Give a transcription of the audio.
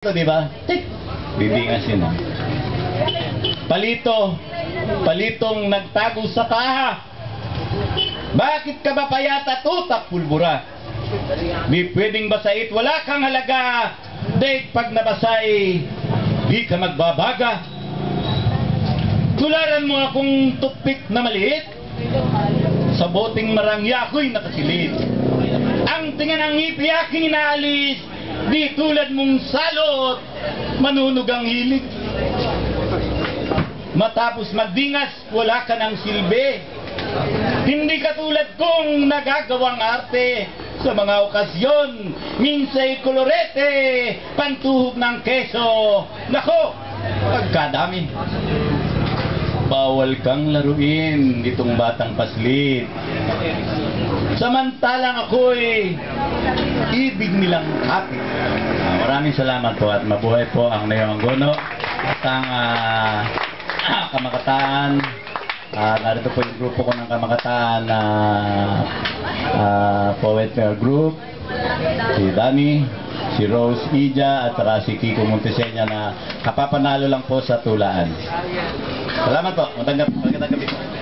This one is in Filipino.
Ito, di ba? Bibingas yun, ah. Palito, palitong nagtago sa kaha. Bakit ka ba payata tutak pulbura? Di pwedeng basait, wala kang halaga. Date pag nabasay, di ka magbabaga. Tularan mo akong tupik na maliit. Sa boting marangya ako'y nakasilid. Ang tinga ng ngipi aking inaalis, di tulad mong salot, manunog ang hilig. Matapos magdingas, wala ka ng silbi. Hindi ka tulad kong nagagawang arte sa mga okasyon. Minsay kolorete, pantuhog ng keso. Nako, pagkadami. Bawal kang laruin itong batang paslit. Samantalang ako'y ibig nilang kapit. Ah, maraming salamat po at mabuhay po ang Nayong Gono at ang ah, kamakataan. Ah, narito po yung grupo ko ng kamakataan na ah, Poet Fair Group, si Danny, si Rose Ija at saka si Kiko Montesenya na kapapanalo lang po sa tulaan. Salamat po. Magandang magandang gabi po.